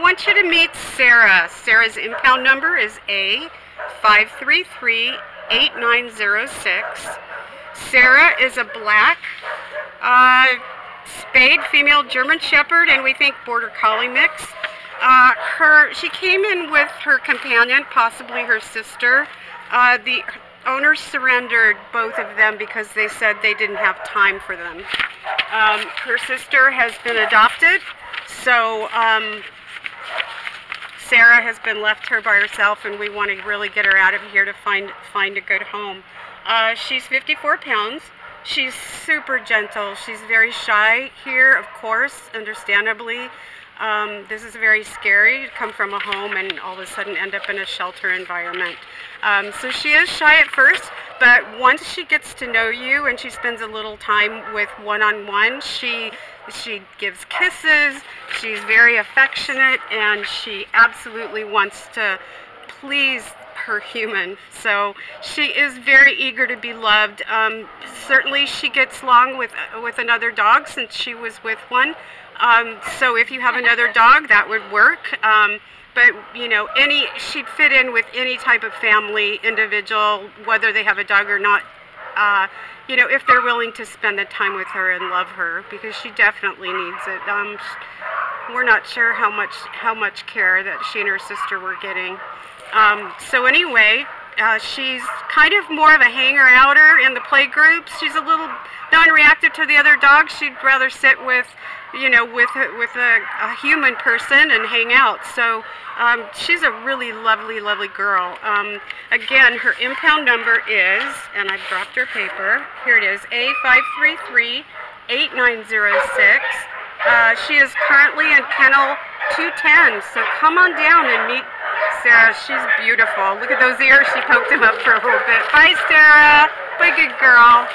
want you to meet Sara. Sara's impound number is A533-8906. Sara is a black uh, spayed female German Shepherd and we think Border Collie mix. Uh, her, she came in with her companion, possibly her sister. Uh, the owners surrendered both of them because they said they didn't have time for them. Um, her sister has been adopted, so um, Sara has been left here by herself, and we want to really get her out of here to find find a good home. Uh, she's 54 pounds. She's super gentle. She's very shy here, of course, understandably. Um, this is very scary to come from a home and all of a sudden end up in a shelter environment. Um, so she is shy at first, but once she gets to know you and she spends a little time with one-on-one, -on -one, she she gives kisses, she's very affectionate, and she absolutely wants to please her human. So she is very eager to be loved. Um, certainly she gets along with, with another dog since she was with one. Um, so if you have another dog, that would work. Um, but you know, any she'd fit in with any type of family, individual, whether they have a dog or not. Uh, you know, if they're willing to spend the time with her and love her, because she definitely needs it. Um, we're not sure how much how much care that she and her sister were getting. Um, so anyway, uh, she's kind of more of a hanger-outer in the play groups. She's a little non-reactive to the other dogs. She'd rather sit with you know, with with a, a human person and hang out. So um, she's a really lovely, lovely girl. Um, again, her impound number is, and I've dropped her paper. Here it is, A533-8906. Uh, she is currently in kennel 210. So come on down and meet Sara. She's beautiful. Look at those ears. She poked them up for a little bit. Bye, Sara. Bye, good girl.